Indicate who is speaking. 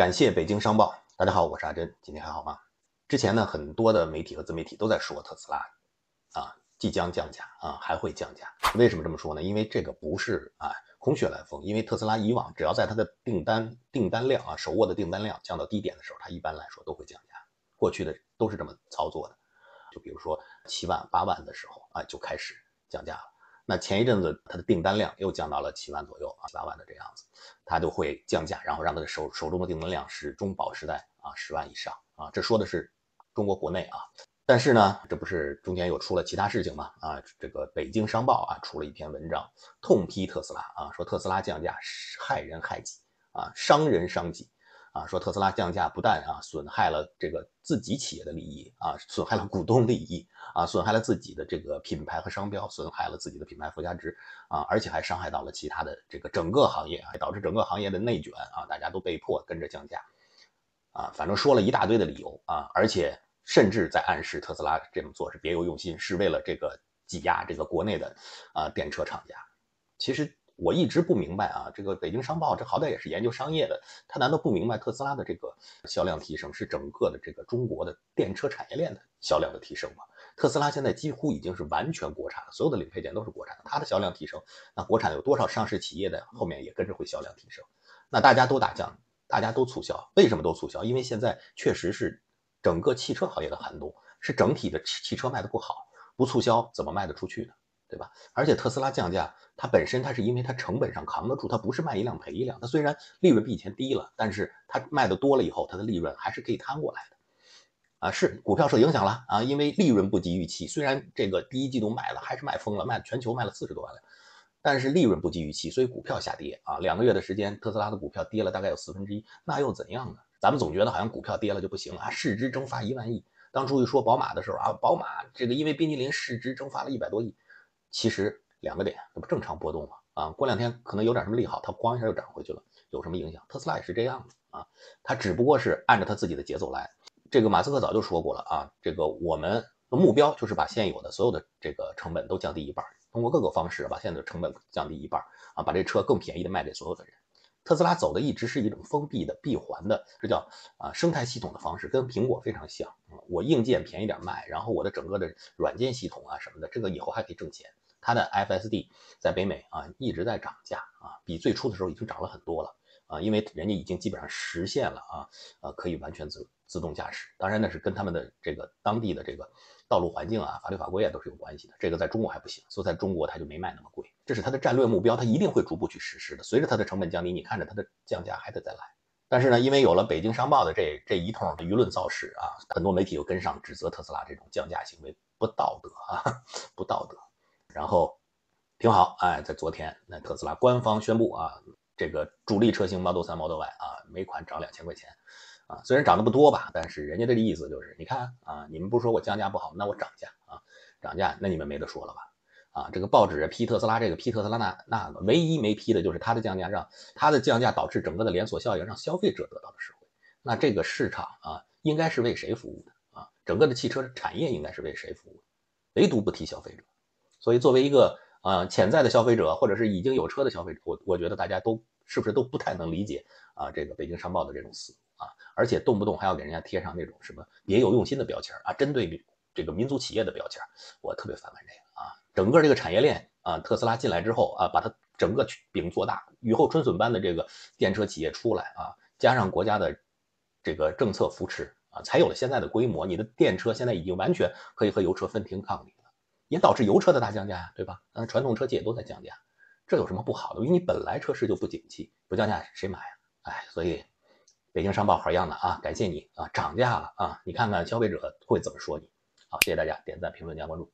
Speaker 1: 感谢北京商报，大家好，我是阿珍，今天还好吗？之前呢，很多的媒体和自媒体都在说特斯拉啊即将降价啊，还会降价。为什么这么说呢？因为这个不是啊空穴来风，因为特斯拉以往只要在它的订单订单量啊手握的订单量降到低点的时候，它一般来说都会降价。过去的都是这么操作的，就比如说七万八万的时候啊就开始降价了。那前一阵子它的订单量又降到了七万左右啊，七八万的这样子，它就会降价，然后让它的手手中的订单量始终保持在啊十万以上啊。这说的是中国国内啊，但是呢，这不是中间又出了其他事情吗？啊，这个北京商报啊出了一篇文章，痛批特斯拉啊，说特斯拉降价害人害己啊，伤人伤己。啊，说特斯拉降价不但啊损害了这个自己企业的利益啊，损害了股东利益啊，损害了自己的这个品牌和商标，损害了自己的品牌附加值啊，而且还伤害到了其他的这个整个行业，导致整个行业的内卷啊，大家都被迫跟着降价啊，反正说了一大堆的理由啊，而且甚至在暗示特斯拉这么做是别有用心，是为了这个挤压这个国内的啊电车厂家，其实。我一直不明白啊，这个北京商报这好歹也是研究商业的，他难道不明白特斯拉的这个销量提升是整个的这个中国的电车产业链的销量的提升吗？特斯拉现在几乎已经是完全国产了，所有的零配件都是国产的，它的销量提升，那国产有多少上市企业的后面也跟着会销量提升？那大家都打降，大家都促销，为什么都促销？因为现在确实是整个汽车行业的寒冬，是整体的汽汽车卖的不好，不促销怎么卖得出去呢？对吧？而且特斯拉降价，它本身它是因为它成本上扛得住，它不是卖一辆赔一辆。它虽然利润比以前低了，但是它卖的多了以后，它的利润还是可以摊过来的。啊，是股票受影响了啊，因为利润不及预期。虽然这个第一季度卖了还是卖疯了，卖全球卖了四十多万辆，但是利润不及预期，所以股票下跌啊。两个月的时间，特斯拉的股票跌了大概有四分之一，那又怎样呢？咱们总觉得好像股票跌了就不行了啊，市值蒸发一万亿。当初一说宝马的时候啊，宝马这个因为冰激凌市值蒸发了一百多亿。其实两个点，那不正常波动吗？啊，过两天可能有点什么利好，它咣一下又涨回去了，有什么影响？特斯拉也是这样的啊，它只不过是按照它自己的节奏来。这个马斯克早就说过了啊，这个我们的目标就是把现有的所有的这个成本都降低一半，通过各个方式把现在的成本降低一半啊，把这车更便宜的卖给所有的人。特斯拉走的一直是一种封闭的闭环的，这叫啊生态系统的方式，跟苹果非常像。我硬件便宜点卖，然后我的整个的软件系统啊什么的，这个以后还可以挣钱。它的 FSD 在北美啊一直在涨价啊，比最初的时候已经涨了很多了啊，因为人家已经基本上实现了啊，呃可以完全自自动驾驶。当然那是跟他们的这个当地的这个道路环境啊、法律法规啊都是有关系的。这个在中国还不行，所以在中国它就没卖那么贵。这是它的战略目标，它一定会逐步去实施的。随着它的成本降低，你看着它的降价还得再来。但是呢，因为有了北京商报的这这一通舆论造势啊，很多媒体又跟上指责特斯拉这种降价行为不道德啊，不道德。然后挺好，哎，在昨天，那特斯拉官方宣布啊，这个主力车型 Model 3、Model Y 啊，每款涨两千块钱，啊，虽然涨得不多吧，但是人家这个意思就是，你看啊，你们不说我降价不好，那我涨价啊，涨价，那你们没得说了吧？啊，这个报纸批特斯拉这个批特斯拉那那个，唯一没批的就是它的降价，让它的降价导致整个的连锁效应，让消费者得到了实惠。那这个市场啊，应该是为谁服务的啊？整个的汽车产业应该是为谁服务？唯独不提消费者。所以，作为一个呃潜在的消费者，或者是已经有车的消费者，我我觉得大家都是不是都不太能理解啊这个北京商报的这种思路啊，而且动不动还要给人家贴上那种什么别有用心的标签啊，针对这个民族企业的标签，我特别反感这个啊。整个这个产业链啊，特斯拉进来之后啊，把它整个饼做大，雨后春笋般的这个电车企业出来啊，加上国家的这个政策扶持啊，才有了现在的规模。你的电车现在已经完全可以和油车分庭抗礼。也导致油车的大降价呀，对吧？嗯，传统车企也都在降价，这有什么不好的？因为你本来车市就不景气，不降价谁买呀？哎，所以北京商报好样的啊，感谢你啊，涨价了啊，你看看消费者会怎么说你？好，谢谢大家点赞、评论、加关注。